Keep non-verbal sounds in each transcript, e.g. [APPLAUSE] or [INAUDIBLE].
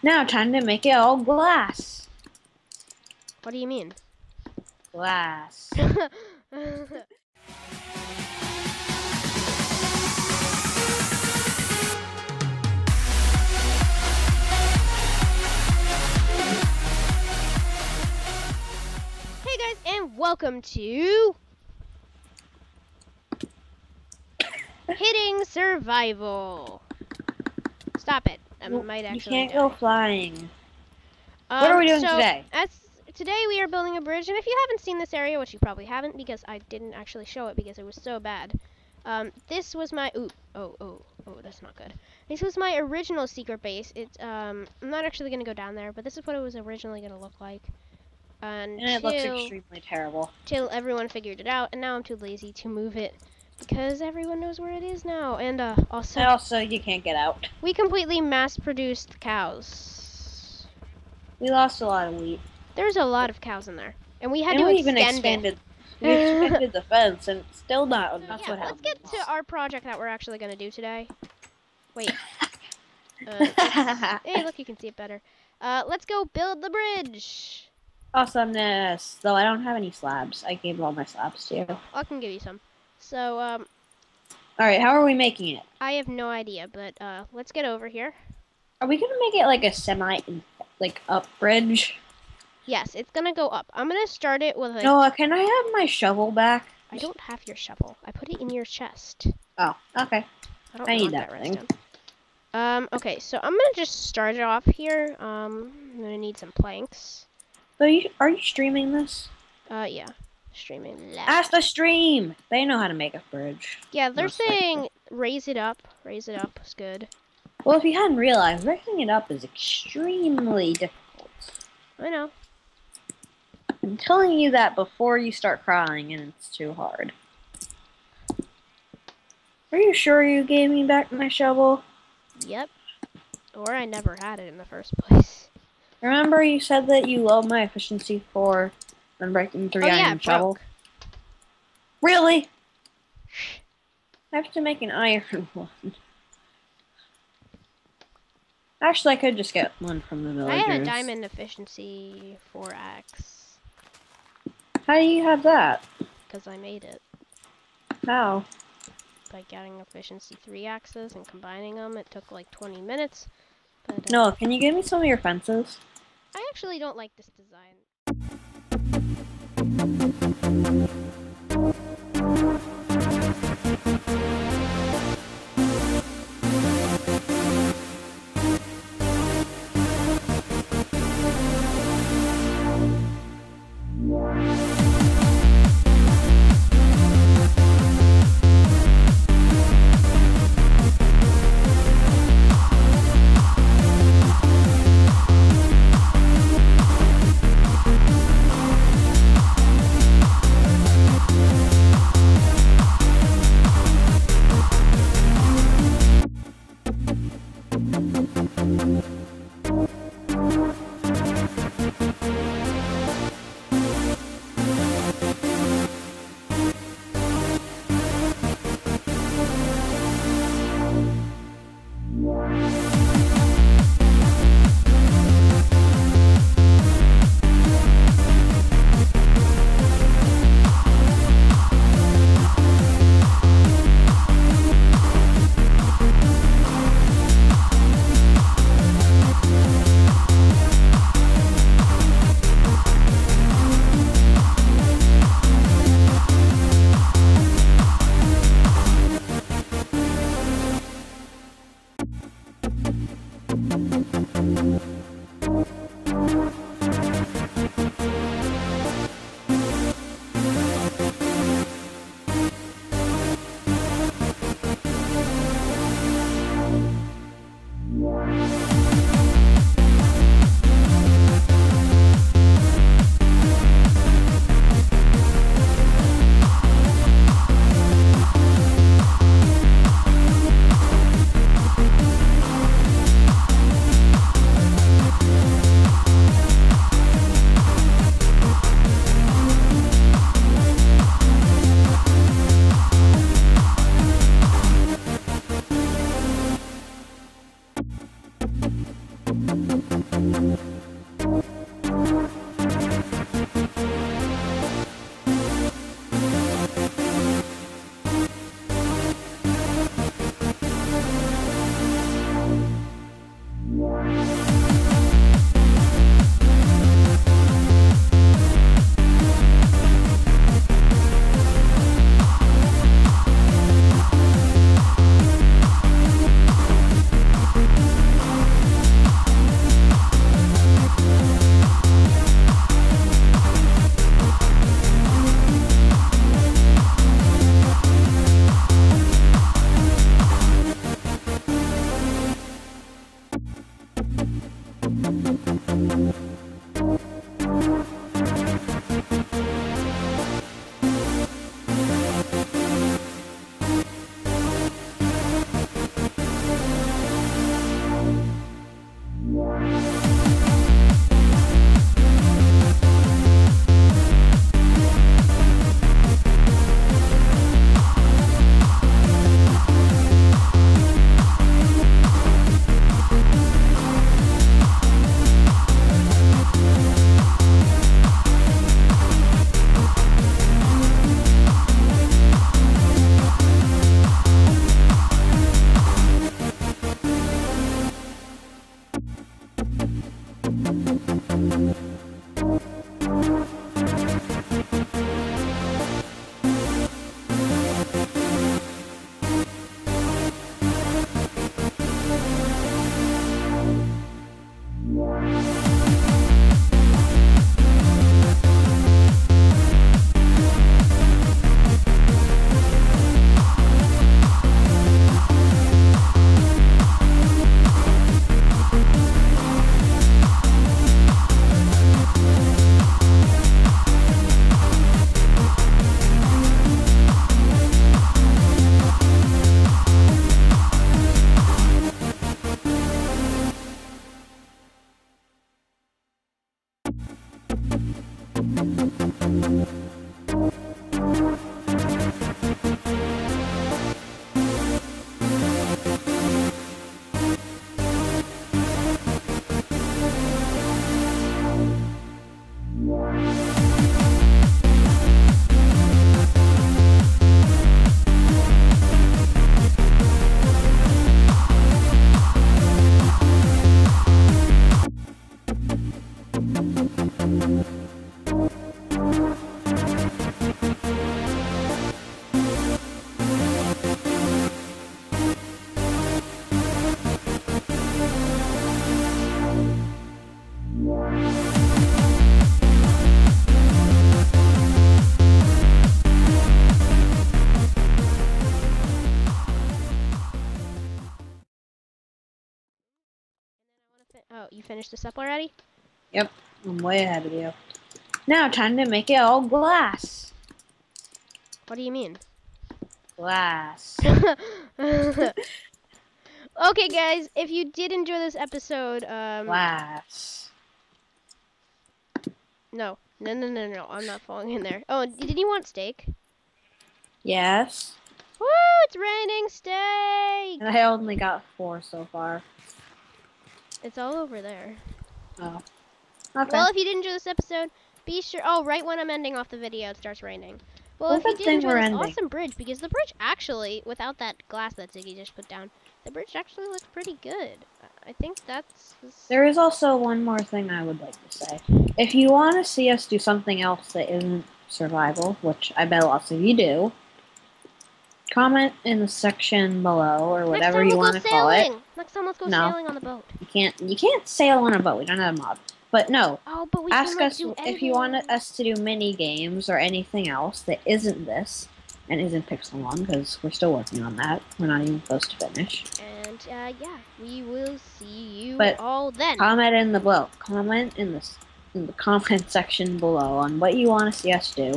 Now time to make it all glass. What do you mean? Glass. [LAUGHS] hey guys, and welcome to Hitting Survival. Stop it. I Well, might you actually. can't die. go flying. Um, What are we doing so, today? As today we are building a bridge, and if you haven't seen this area, which you probably haven't, because I didn't actually show it because it was so bad. Um, this was my ooh oh oh oh that's not good. This was my original secret base. It's um I'm not actually gonna go down there, but this is what it was originally gonna look like. And it looks extremely terrible. till everyone figured it out, and now I'm too lazy to move it because everyone knows where it is now. And uh, also, And also, you can't get out. we completely mass-produced cows. We lost a lot of wheat. There's a lot of cows in there, and we had and to we extend even it. expanded. We expanded the [LAUGHS] fence, and it's still not enough. yeah, what let's get to our project that we're actually gonna do today. Wait. [LAUGHS] Uh, hey, look, you can see it better. Uh, let's go build the bridge. Awesomeness. Though I don't have any slabs. I gave all my slabs to you. I can give you some. So, um, All right, how are we making it? I have no idea, but uh, let's get over here. Are we gonna make it like a semi, like up bridge? Yes, it's gonna go up. I'm gonna start it with a. Noah, can I have my shovel back? I don't have your shovel. I put it in your chest. Oh, okay. I don't I need that that thing. redstone. Um, okay, so I'm gonna just start it off here. Um, I'm gonna need some planks. So you are you streaming this? Uh, yeah, streaming live. Ask the stream. They know how to make a bridge. Yeah, they're most likely. saying raise it up. Raise it up is good. Well, if you hadn't realized, raising it up is extremely difficult. I know. I'm telling you that before you start crying, and it's too hard. Are you sure you gave me back my shovel? Yep. Or I never had it in the first [LAUGHS] place. Remember you said that you love my efficiency for unbreaking three oh iron yeah, shovel? broke. Really? I have to make an iron [LAUGHS] one. Actually, I could just get one from the villagers. I have a diamond efficiency 4x How do you have that? because I made it How? by getting efficiency 3 axes and combining them. It took like 20 minutes. But, uh, Noah, can you give me some of your fences? I actually don't like this design. Thank you. Finished this up already? Yep, I'm way ahead of you. Now, time to make it all glass. What do you mean? Glass. [LAUGHS] okay, guys, if you did enjoy this episode, um, Glass. no, no, no, no, no, I'm not falling in there. Oh, did you want steak? Yes. Woo! It's raining steak. And I only got four so far. It's all over there. Oh. Okay. Well, if you did enjoy this episode, be sure. Oh, right when I'm ending off the video, it starts raining. Well, Well, if you did enjoy this ending. awesome bridge, because the bridge actually, without that glass that Ziggy just put down, the bridge actually looks pretty good. I- I think that's. There is also one more thing I would like to say. If you want to see us do something else that isn't survival, which I bet lots of you do, comment in the section below or whatever you want to call it. Next time, let's go No. sailing on the boat. You can't you can't sail on a boat. We don't have a mod. But no, Oh, but we ask can like, us if you want us to do mini games or anything else that isn't this and isn't Pixelmon because we're still working on that. We're not even close to finish. And uh, yeah, we will see you But all then. Comment in the below. Comment in the in the [LAUGHS] comment section below on what you want to see us do.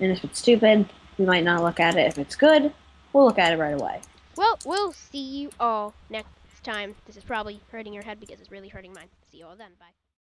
And if it's stupid, we might not look at it. If it's good, we'll look at it right away. Well, we'll see you all next time. This is probably hurting your head because it's really hurting mine. See you all then. Bye.